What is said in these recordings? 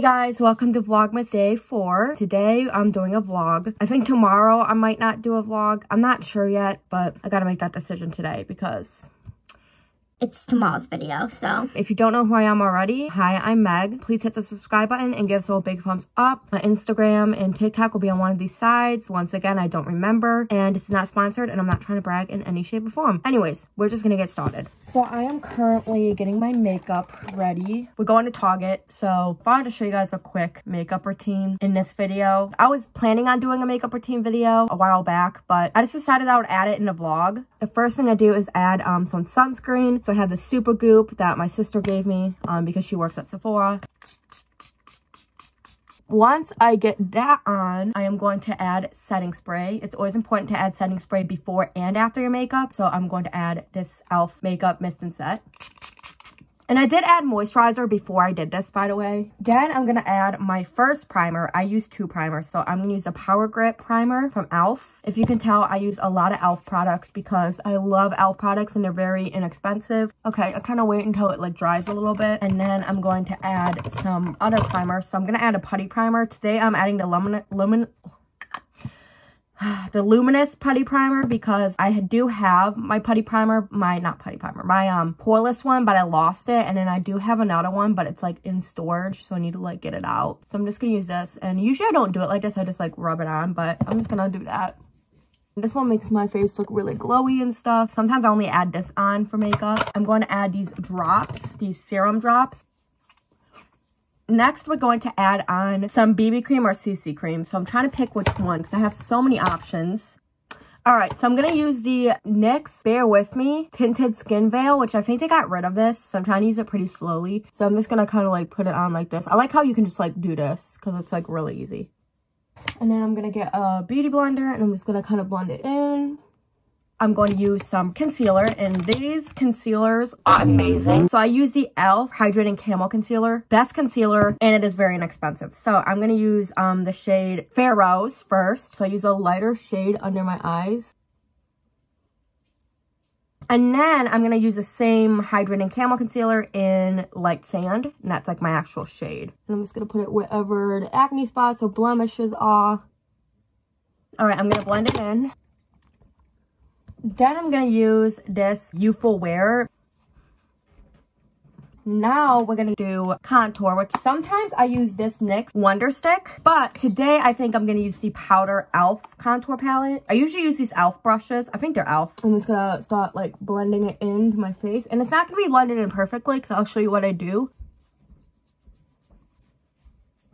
Hey guys, welcome to Vlogmas Day 4. Today I'm doing a vlog. I think tomorrow I might not do a vlog. I'm not sure yet, but I gotta make that decision today because it's tomorrow's video, so. If you don't know who I am already, hi, I'm Meg. Please hit the subscribe button and give us a big thumbs up. My Instagram and TikTok will be on one of these sides. Once again, I don't remember, and it's not sponsored, and I'm not trying to brag in any shape or form. Anyways, we're just gonna get started. So I am currently getting my makeup ready. We're going to Target, so I wanted to show you guys a quick makeup routine in this video. I was planning on doing a makeup routine video a while back, but I just decided I would add it in a vlog. The first thing I do is add um, some sunscreen. So I have the Supergoop that my sister gave me um, because she works at Sephora. Once I get that on, I am going to add setting spray. It's always important to add setting spray before and after your makeup. So I'm going to add this e.l.f. Makeup Mist and Set. And I did add moisturizer before I did this, by the way. Then I'm going to add my first primer. I use two primers, so I'm going to use a Power Grip primer from e.l.f. If you can tell, I use a lot of e.l.f. products because I love e.l.f. products and they're very inexpensive. Okay, I kind of wait until it like dries a little bit. And then I'm going to add some other primer. So I'm going to add a putty primer. Today I'm adding the Lumin... Lumin the Luminous Putty Primer because I do have my putty primer, my, not putty primer, my um poreless one, but I lost it. And then I do have another one, but it's like in storage. So I need to like get it out. So I'm just going to use this. And usually I don't do it like this. I just like rub it on, but I'm just going to do that. This one makes my face look really glowy and stuff. Sometimes I only add this on for makeup. I'm going to add these drops, these serum drops. Next, we're going to add on some BB cream or CC cream. So I'm trying to pick which one because I have so many options. All right, so I'm going to use the NYX Bear With Me Tinted Skin Veil, which I think they got rid of this. So I'm trying to use it pretty slowly. So I'm just going to kind of like put it on like this. I like how you can just like do this because it's like really easy. And then I'm going to get a beauty blender and I'm just going to kind of blend it in. I'm going to use some concealer and these concealers are amazing. So I use the e.l.f. Hydrating Camo Concealer. Best concealer and it is very inexpensive. So I'm going to use um, the shade Fair Rose first. So I use a lighter shade under my eyes. And then I'm going to use the same Hydrating Camo Concealer in Light Sand. And that's like my actual shade. And I'm just going to put it wherever the acne spots or blemishes are. All right, I'm going to blend it in. Then I'm to use this Youthful Wear. Now we're to do contour, which sometimes I use this NYX Wonder Stick. But today I think I'm to use the Powder e.l.f. contour palette. I usually use these e.l.f. brushes. I think they're e.l.f. I'm just to start like blending it into my face. And it's not to be blended in perfectly because I'll show you what I do.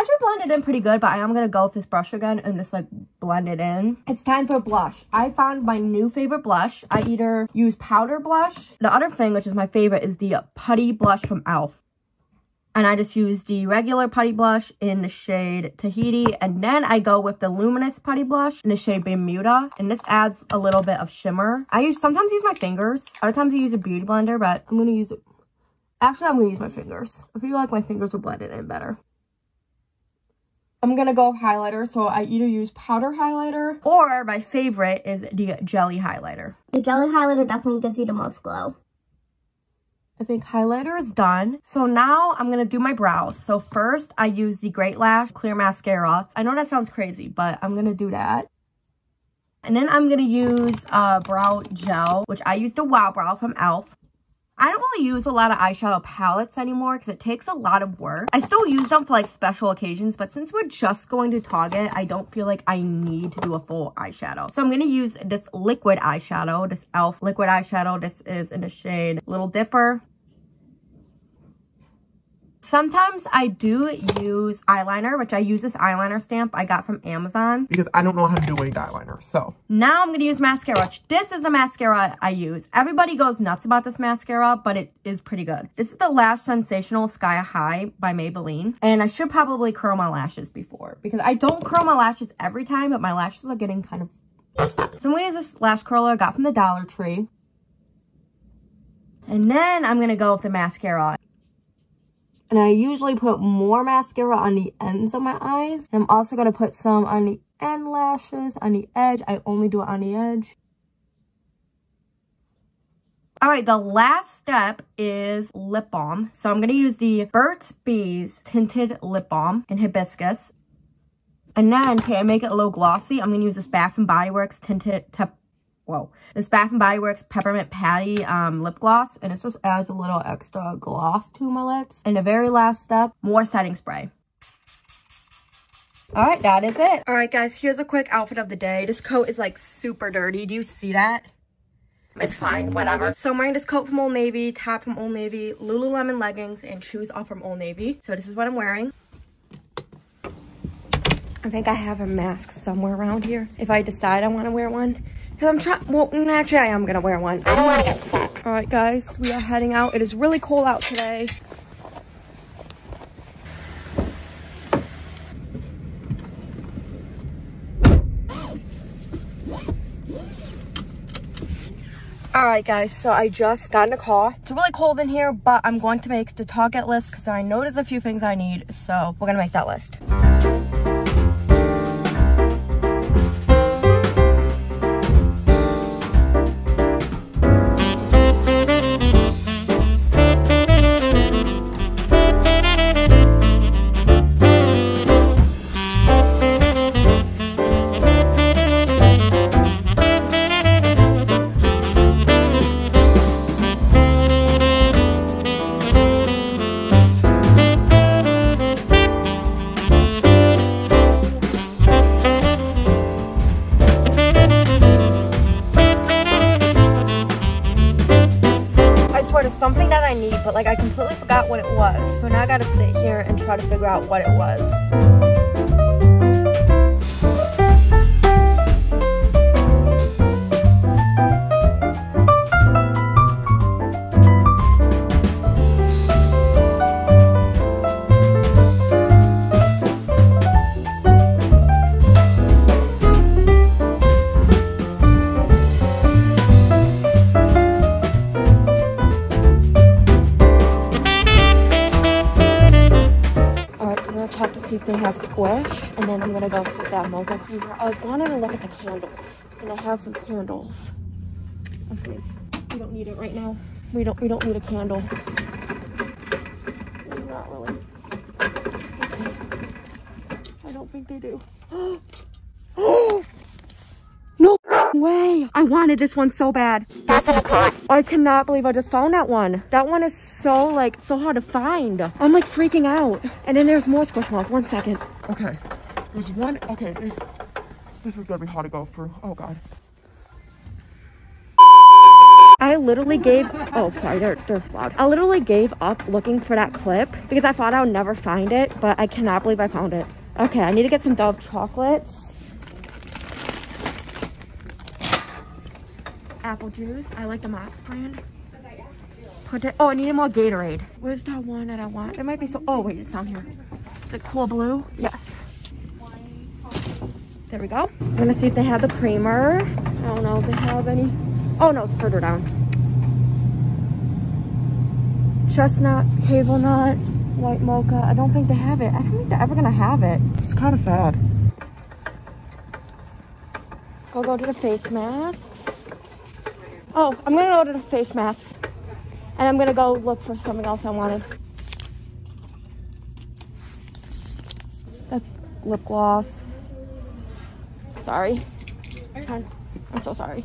Should blend in pretty good, but I am going to go with this brush again and just like blend it in. It's time for blush. I found my new favorite blush. I either use powder blush. The other thing, which is my favorite, is the putty blush from e.l.f. And I just use the regular putty blush in the shade Tahiti. And then I go with the luminous putty blush in the shade Bermuda. And this adds a little bit of shimmer. I use sometimes use my fingers. Other times I use a beauty blender, but I'm going to use it. Actually, I'm going to use my fingers. I feel like my fingers will blend it in better. I'm gonna go highlighter, so I either use powder highlighter or my favorite is the jelly highlighter. The jelly highlighter definitely gives you the most glow. I think highlighter is done. So now I'm going to do my brows. So first I use the Great Lash Clear Mascara. I know that sounds crazy, but I'm going to do that. And then I'm going to use a brow gel, which I used the Wow Brow from e.l.f. I don't really use a lot of eyeshadow palettes anymore because it takes a lot of work. I still use them for like special occasions, but since we're just going to Target, I don't feel like I need to do a full eyeshadow. So I'm going to use this liquid eyeshadow, this e.l.f. liquid eyeshadow. This is in the shade Little Dipper. Sometimes I do use eyeliner, which I use this eyeliner stamp I got from Amazon. Because I don't know how to do winged eyeliner, so. Now I'm going to use mascara. This is the mascara I use. Everybody goes nuts about this mascara, but it is pretty good. This is the Lash Sensational Sky High by Maybelline. And I should probably curl my lashes before. Because I don't curl my lashes every time, but my lashes are getting kind of messed up. So I'm going to use this lash curler I got from the Dollar Tree. And then I'm going to go with the mascara. And I usually put more mascara on the ends of my eyes. And I'm also going to put some on the end lashes, on the edge. I only do it on the edge. All right, the last step is lip balm. So I'm gonna use the Burt's Bees Tinted Lip Balm in Hibiscus. And then to make it a little glossy, I'm gonna use this Bath and Body Works Tinted, whoa, this Bath & Body Works Peppermint Patty um, lip gloss. And it just adds a little extra gloss to my lips. And the very last step, more setting spray. All right, that is it. All right, guys, here's a quick outfit of the day. This coat is like super dirty. Do you see that? It's fine, whatever. So I'm wearing this coat from Old Navy, top from Old Navy, Lululemon leggings, and shoes all from Old Navy. So this is what I'm wearing. I think I have a mask somewhere around here if I decide I want to wear one. Because I'm trying, well, mm, actually I am going to wear one. I don't want to get sick. All right, guys, we are heading out. It is really cold out today. All right, guys, so I just got in a car. It's really cold in here, but I'm going to make the Target list because I know there's a few things I need. So we're going to make that list. Something that I need, but like I completely forgot what it was. So now I gotta sit here and try to figure out what it was. Have squish and then i'm gonna go see that mocha fever i was wanting to look at the candles and i have some candles okay we don't need it right now we don't we don't need a candle not really okay. i don't think they do no way. I wanted this one so bad. That's in a pot i cannot believe i just found that one. That one is so like so hard to find. I'm like freaking out. And then there's more squishmallows one second. Okay. There's one. Okay. This, this is gonna be hard to go through. Oh god. I literally gave, oh, sorry, they're, they're loud. I literally gave up looking for that clip because I thought I would never find it, but I cannot believe I found it. Okay, I need to get some Dove chocolates. Apple juice. I like the Mott's brand. Put it, oh, I needed more Gatorade. Where's that one that I want? It might be so, oh wait, it's down here. It cool blue? Yes. There we go. I'm gonna see if they have the creamer. I don't know if they have any. Oh no, it's further down. Chestnut, hazelnut, white mocha. I don't think they have it. I don't think they're ever gonna have it. It's kind of sad. Go go to the face masks. Oh, I'm gonna order the face mask. And I'm gonna go look for something else I wanted. That's lip gloss. Sorry. I'm so sorry.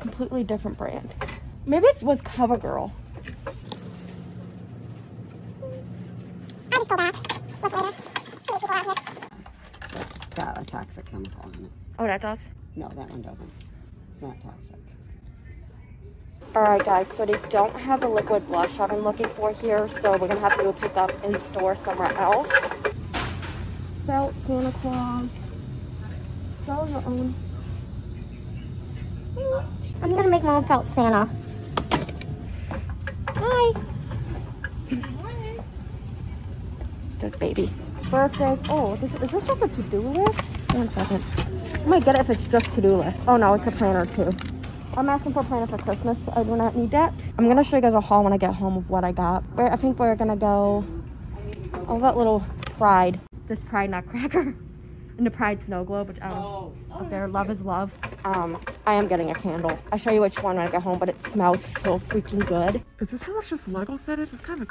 Completely different brand. Maybe this was CoverGirl. got a toxic chemical in it. Oh, that does? No, that one doesn't. It's not toxic. Alright guys, so they don't have the liquid blush I've been looking for here, so we're going to have to go pick up in store somewhere else. Felt Santa Claus. Sell your own. I'm going to make my own felt Santa. Hi. Hi. This baby. Birthdays. Oh, this, is this just a to-do list? One second. I might get it if it's just to-do list. Oh no, it's a planner too. I'm asking for a planner for Christmas. I do not need that. I'm gonna show you guys a haul when I get home of what I got. Where I think we're gonna go, oh that little Pride. This Pride Nutcracker. And the Pride Snow Globe, which I don't Oh, up there. Love is love. Um, I am getting a candle. I'll show you which one when I get home, but it smells so freaking good. Is this how much this Lego set is? It's kind of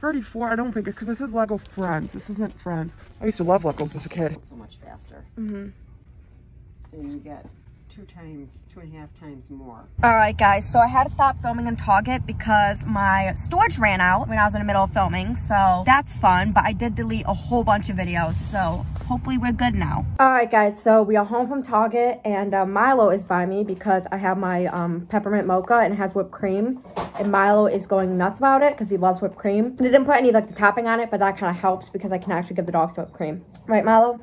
34. I don't think it because this is Lego Friends. This isn't Friends. I used to love Legos as a kid. so much faster. Mm-hmm. And you get two times, two and a half times more. All right, guys. So I had to stop filming in Target because my storage ran out when I was in the middle of filming. So that's fun, but I did delete a whole bunch of videos. So hopefully we're good now. All right, guys. So we are home from Target and uh, Milo is by me because I have my um, peppermint mocha and it has whipped cream. And Milo is going nuts about it because he loves whipped cream. And they didn't put any like the topping on it, but that kind of helps because I can actually give the dogs whipped cream. Right, Milo?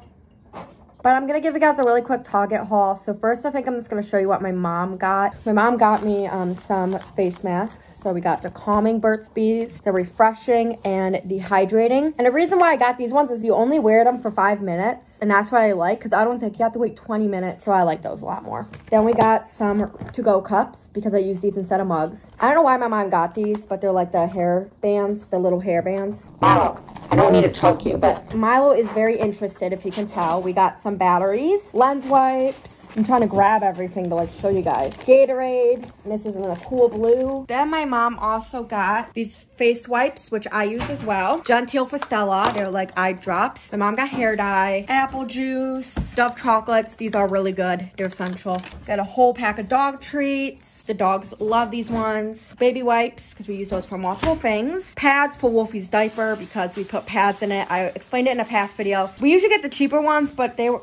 But I'm going to give you guys a really quick Target haul. So first, I think I'm just going to show you what my mom got. My mom got me um, some face masks. So we got the Calming Burt's Bees, the Refreshing, and Dehydrating. And the reason why I got these ones is you only wear them for five minutes. And that's what I like because I don't think you have to wait 20 minutes. So I like those a lot more. Then we got some to-go cups because I use these instead of mugs. I don't know why my mom got these, but they're like the hair bands, the little hair bands. Milo, I don't need to choke you, but Milo is very interested if you can tell. We got some batteries, lens wipes. I'm trying to grab everything to like show you guys. Gatorade, this is in a cool blue. Then my mom also got these face wipes, which I use as well. GenTeal for Stella, they're like eye drops. My mom got hair dye, apple juice, stuffed chocolates. These are really good, they're essential. Got a whole pack of dog treats. The dogs love these ones. Baby wipes, because we use those for multiple things. Pads for Wolfie's diaper, because we put pads in it. I explained it in a past video. We usually get the cheaper ones, but they were.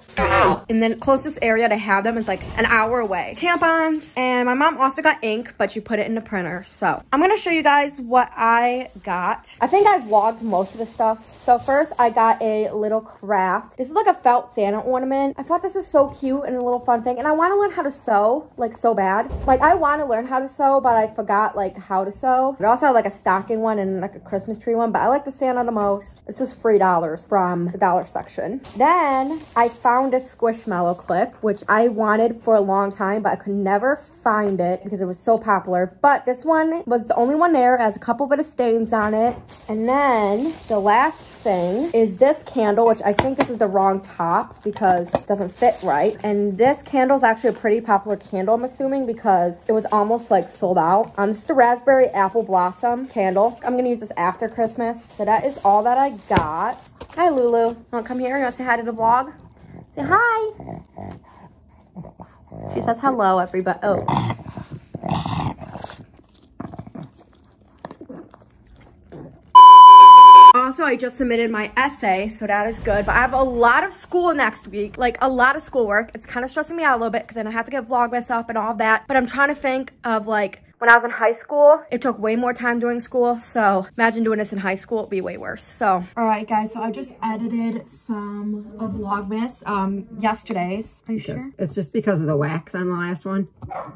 And then closest area to have them is like an hour away. Tampons, and my mom also got ink, but you put it in the printer. So I'm gonna show you guys what I got. I think I vlogged most of the stuff. So first I got a little craft. This is like a felt Santa ornament. I thought this was so cute and a little fun thing. And I wanna learn how to sew, like so bad. Like I wanna learn how to sew, but I forgot like how to sew. It also had like a stocking one and like a Christmas tree one, but I like the Santa the most. This was $3 from the dollar section. Then I found a Squishmallow clip, which I wanted for a long time, but I could never find it because it was so popular. But this one was the only one there. It has a couple bit of stains on it. And then the last thing is this candle, which I think this is the wrong top because it doesn't fit right. And this candle is actually a pretty popular candle, I'm assuming, because it was almost like sold out. Um, this is the Raspberry Apple Blossom candle. I'm gonna use this after Christmas. So that is all that I got. Hi, Lulu. Want to come here? You want to say hi to the vlog? Say hi. She says hello, everybody. Oh. Also, I just submitted my essay, so that is good. But I have a lot of school next week, like a lot of schoolwork. It's kind of stressing me out a little bit because then I have to get Vlogmas up and all that. But I'm trying to think of like when I was in high school, it took way more time doing school. So imagine doing this in high school, it'd be way worse. So, all right, guys. So I just edited some of Vlogmas, um, yesterday's. Are you sure? It's just because of the wax on the last one.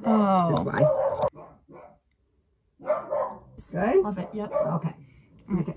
Oh. That's why. Good? love it. Yep. Okay. Okay.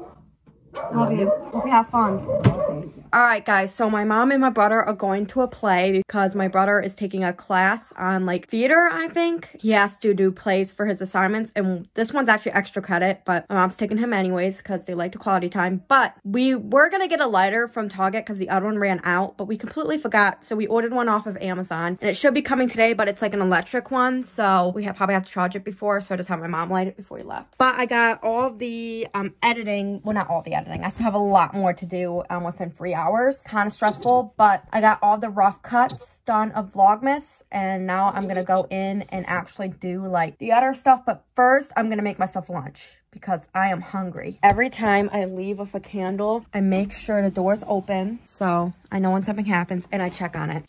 Love you. Hope you have fun. All right, guys. So my mom and my brother are going to a play because my brother is taking a class on like theater, I think. He has to do plays for his assignments. And this one's actually extra credit, but my mom's taking him anyways because they like the quality time. But we were going to get a lighter from Target because the other one ran out, but we completely forgot. So we ordered one off of Amazon and it should be coming today, but it's like an electric one. So we have, probably have to charge it before. So I just have my mom light it before we left. But I got all the um, editing. Well, not all the editing. I still have a lot more to do um, within three hours. Kind of stressful, but I got all the rough cuts done of Vlogmas. And now I'm going to go in and actually do like the other stuff. But first, I'm going to make myself lunch because I am hungry. Every time I leave with a candle, I make sure the door's open. So I know when something happens and I check on it.